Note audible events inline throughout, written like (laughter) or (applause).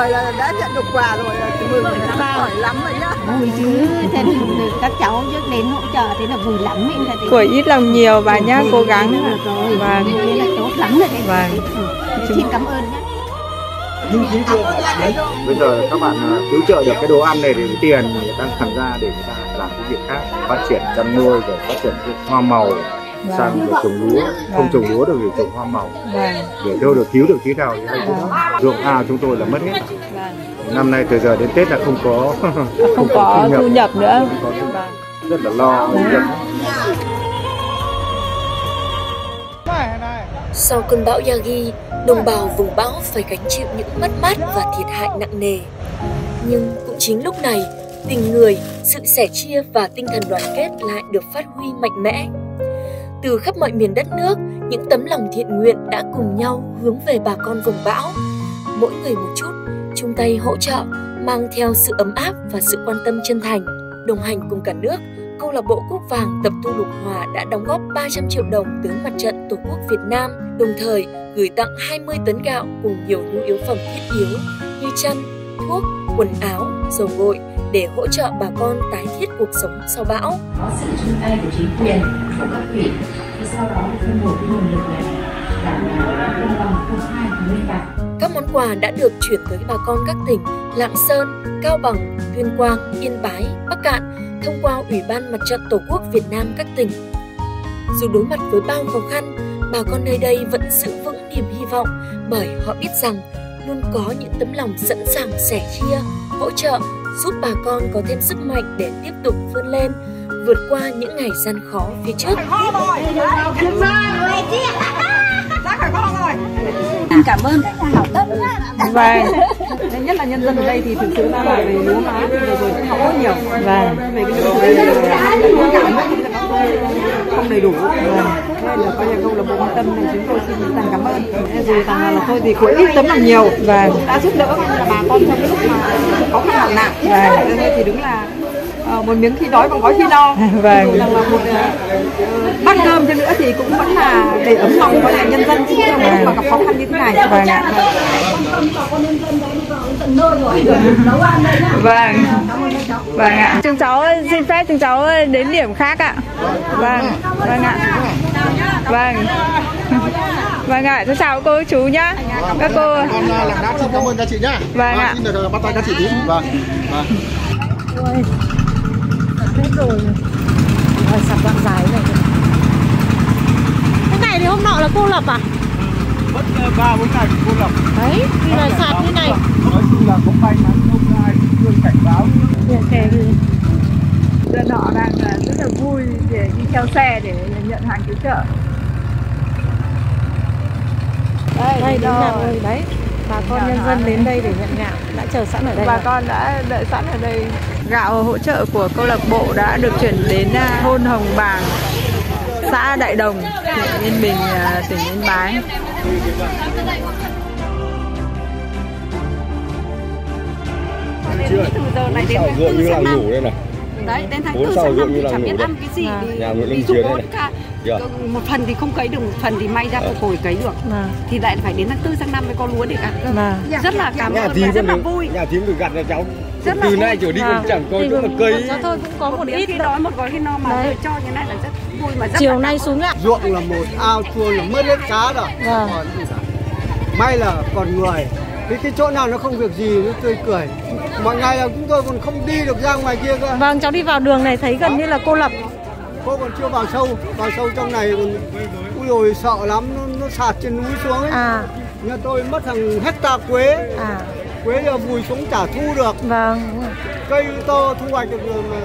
người là đã nhận được quà rồi thì mừng giỏi lắm rồi nhá. Vui chứ thế thì các cháu trước đến hỗ trợ thế là vui lắm mình là của ít lòng nhiều bà nhá cố gắng. rồi Vâng. thế là tốt lắm rồi đấy. Vâng. Ừ, xin cảm ơn nhé bây giờ các bạn à, cứu trợ được cái đồ ăn này thì tiền người ta tham ra để người ta làm cái việc khác phát triển chăn nuôi rồi phát triển cái hoa màu sang việc trồng lúa không trồng lúa được thì trồng hoa màu. Vâng. Để đâu được cứu được tí nào thì hay đó ruộng ao chúng tôi là mất hết. Vâng. Năm nay từ giờ đến tết là không có (laughs) không có thu nhập. nữa. Không có thu nhập. rất là lo Sau cơn bão Yagi, đồng bào vùng bão phải gánh chịu những mất mát và thiệt hại nặng nề. Nhưng cũng chính lúc này, tình người, sự sẻ chia và tinh thần đoàn kết lại được phát huy mạnh mẽ. Từ khắp mọi miền đất nước, những tấm lòng thiện nguyện đã cùng nhau hướng về bà con vùng bão. Mỗi người một chút, chung tay hỗ trợ, mang theo sự ấm áp và sự quan tâm chân thành. Đồng hành cùng cả nước, câu lạc bộ Quốc Vàng Tập tu Lục Hòa đã đóng góp 300 triệu đồng tới mặt trận Tổ quốc Việt Nam, đồng thời gửi tặng 20 tấn gạo cùng nhiều nhu yếu phẩm thiết yếu như chăn, thuốc, quần áo, dầu gội để hỗ trợ bà con tái thiết cuộc sống sau bão. có sự chung tay của chính quyền của ủy thì sau đó phân bổ cái nguồn lực này đảm bảo công bằng công khai và minh bạch Các món quà đã được chuyển tới bà con các tỉnh Lạng Sơn, Cao Bằng, Tuyên Quang, Yên Bái, Bắc Cạn thông qua Ủy ban Mặt trận Tổ quốc Việt Nam các tỉnh. Dù đối mặt với bao khó khăn, bà con nơi đây vẫn giữ vững niềm hy vọng bởi họ biết rằng luôn có những tấm lòng sẵn sàng sẻ chia, hỗ trợ, giúp bà con có thêm sức mạnh để tiếp tục vươn lên, vượt qua những ngày gian khó phía trước. Xin cảm ơn các nhà hảo tâm vâng. Nhất là nhân dân ở đây thì thực sự ra là về lúa má thì vừa rồi cũng học rất nhiều. Vâng. Về cái cảm các tôi không đầy đủ nên là coi như câu lạc bộ quan tâm thì chúng tôi xin thành cảm ơn. Dù rằng là thôi thì của ít tấm lòng nhiều vâng đã giúp đỡ là bà con trong cái lúc mà khó khăn hoạn nạn. Vâng. Thế thì đúng là ờ, một miếng khi đói còn gói khi no (laughs) Vâng. Dù rằng là một ờ, bát cơm cho nữa thì cũng vẫn là để ấm lòng có là nhân dân. Trong cái lúc mà gặp khó khăn như thế này. Vâng. Ạ. vâng. Vâng ạ. Chúng cháu xin phép chúng cháu đến điểm khác ạ. Vâng. Vâng ạ vâng. Vâng ạ cháu chào cô chú nhá. Các cô con à, làm đã xin cảm ơn các chị nhá. Vâng ạ. xin được bắt tay các chị tí vâng. Vâng. Cái này thì hôm nọ là cô lập à? mất ba bốn ngày cô lập. Đấy, thì là sạt như này. nói chung là có may mắn không ai thương cảnh báo. Dân họ đang à, rất là vui để đi theo xe để nhận hàng cứu trợ đây, Đây, đúng rồi. rồi. Đấy, bà con nhân dân đến đây để nhận gạo đã chờ sẵn ở đây. bà rồi. con đã đợi sẵn ở đây gạo hỗ trợ của câu lạc bộ đã được chuyển đến à, thôn Hồng Bàng xã Đại Đồng huyện Yên Bình à, tỉnh Yên Bái từ giờ này đến tư sang năm đấy đến tháng tư sang năm thì chẳng biết ăn cái gì thì, thì giúp bố cả một phần thì không cấy được một phần thì may ra phục hồi cấy được. Vâng. thì lại phải đến tháng tư sang năm mới có lúa để gặt Vâng. rất là cảm nhà ơn và rất là vui. Nhà thím được gặt là cháu. Rất là từ nay trở đi Vâng. chẳng có chỗ mà vừa- cây Dạ thôi cũng có một ít khi đói một gói khi no mà Đấy. rồi cho như này là rất vui mà rất chiều là nay xuống gạo. ruộng là một ao chuông là mất hết cá rồi. Vâng. may là còn người cái cái chỗ nào nó không việc gì nó tươi cười. Mọi ngày là chúng tôi còn không đi được ra ngoài kia cơ. Vâng, cháu đi vào đường này thấy gần như là cô lập. cô còn chưa vào sâu vào sâu trong này còn ui rồi sợ lắm nó, nó sạt trên núi xuống ấy. À, nhà tôi mất hàng hecta quế. À, quế giờ vùi xuống chả thu được. Vâng. cây to thu hoạch được rồi mà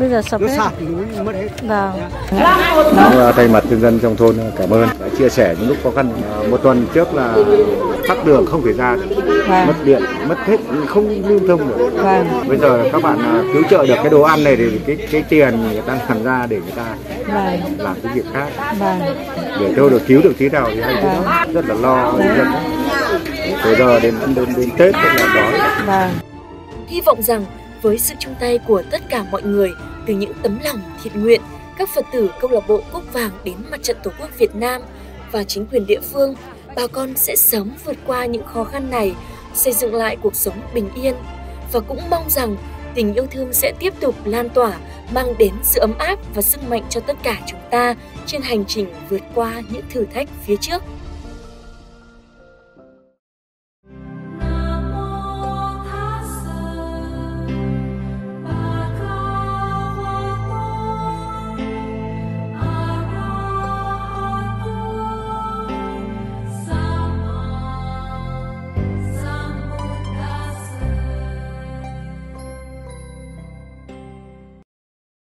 Bây giờ sập hết. sạt núi mất hết Vâng. Cũng uh, thay mặt nhân dân trong thôn uh, cảm ơn đã chia sẻ những lúc khó khăn. Uh, Một tuần trước là tắc đường không thể ra được, Vâng. mất điện, mất hết, không lưu thông được. Vâng. Bây giờ các bạn cứu trợ được cái đồ ăn này thì cái cái tiền người ta làm ra để người ta Vâng. làm cái việc khác Vâng. để đâu được cứu được tí nào thì hay đó. rất là lo nhân dân. Từ giờ đến đến đến Tết rất là đói. Vâng. Hy vọng rằng với sự chung tay của tất cả mọi người từ những tấm lòng thiện nguyện, các Phật tử câu lạc bộ Cúc Vàng đến Mặt trận Tổ quốc Việt Nam và chính quyền địa phương, bà con sẽ sớm vượt qua những khó khăn này xây dựng lại cuộc sống bình yên và cũng mong rằng tình yêu thương sẽ tiếp tục lan tỏa, mang đến sự ấm áp và sức mạnh cho tất cả chúng ta trên hành trình vượt qua những thử thách phía trước.